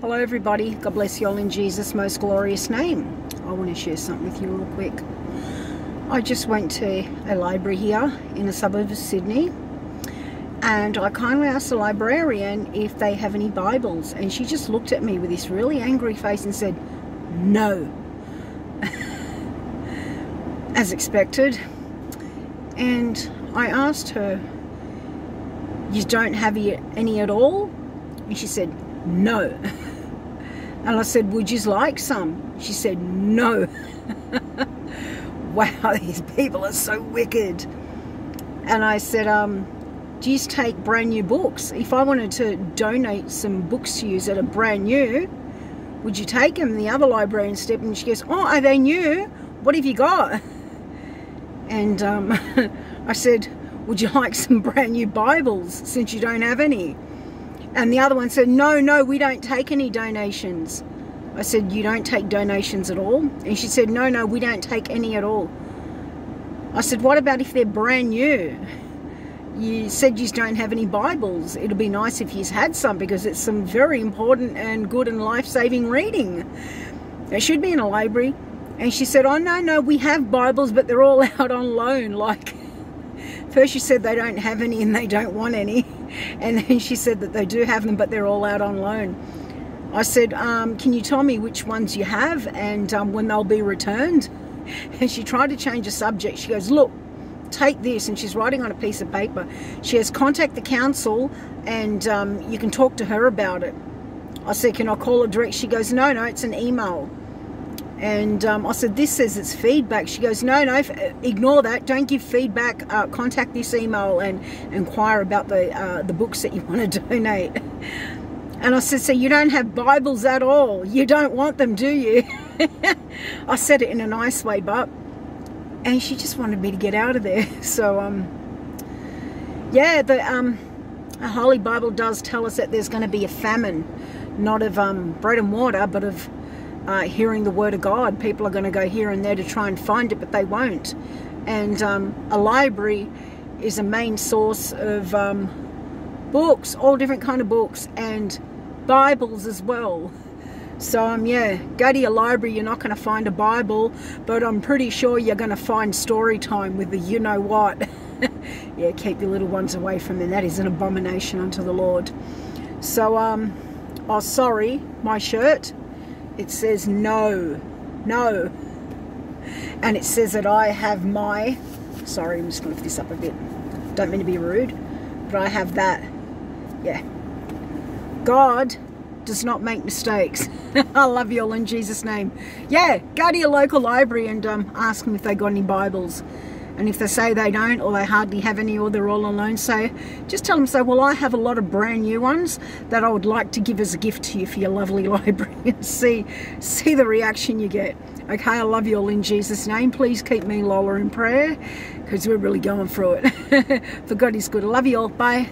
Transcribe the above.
Hello everybody, God bless you all in Jesus' most glorious name. I want to share something with you real quick. I just went to a library here in a suburb of Sydney and I kindly asked the librarian if they have any Bibles and she just looked at me with this really angry face and said, no. As expected. And I asked her, you don't have any at all? And she said, no. And I said, would you like some? She said, no. wow, these people are so wicked. And I said, um, do you take brand new books? If I wanted to donate some books to you that are brand new, would you take them? The other librarian stepped and she goes, oh, are they new? What have you got? And um, I said, would you like some brand new Bibles since you don't have any? And the other one said, no, no, we don't take any donations. I said, you don't take donations at all? And she said, no, no, we don't take any at all. I said, what about if they're brand new? You said you don't have any Bibles. It'll be nice if you had some because it's some very important and good and life-saving reading. It should be in a library. And she said, oh, no, no, we have Bibles, but they're all out on loan. Like, first she said they don't have any and they don't want any. And then she said that they do have them, but they're all out on loan. I said, um, can you tell me which ones you have and um, when they'll be returned? And she tried to change the subject. She goes, look, take this. And she's writing on a piece of paper. She has contact the council and um, you can talk to her about it. I said, can I call her direct? She goes, no, no, it's an email. And um, I said, this says it's feedback. She goes, no, no, ignore that. Don't give feedback. Uh, contact this email and inquire about the, uh, the books that you want to donate. And I said, so you don't have Bibles at all. You don't want them, do you? I said it in a nice way, but... And she just wanted me to get out of there. So, um... Yeah, the, um... Holy Bible does tell us that there's going to be a famine. Not of um, bread and water, but of uh, hearing the word of God. People are going to go here and there to try and find it, but they won't. And um, a library is a main source of um, books, all different kind of books, and Bibles as well. So um, yeah, go to your library, you're not going to find a Bible, but I'm pretty sure you're going to find story time with the you know what. yeah, keep your little ones away from them. That is an abomination unto the Lord. So, um, oh, sorry, my shirt it says no, no. And it says that I have my, sorry, I'm just going to lift this up a bit. Don't mean to be rude, but I have that. Yeah. God does not make mistakes. I love you all in Jesus' name. Yeah, go to your local library and um, ask them if they got any Bibles. And if they say they don't, or they hardly have any, or they're all alone, so just tell them, say, well, I have a lot of brand new ones that I would like to give as a gift to you for your lovely library and see, see the reaction you get. Okay, I love you all in Jesus' name. Please keep me, Lola, in prayer because we're really going through it. for God is good. I love you all. Bye.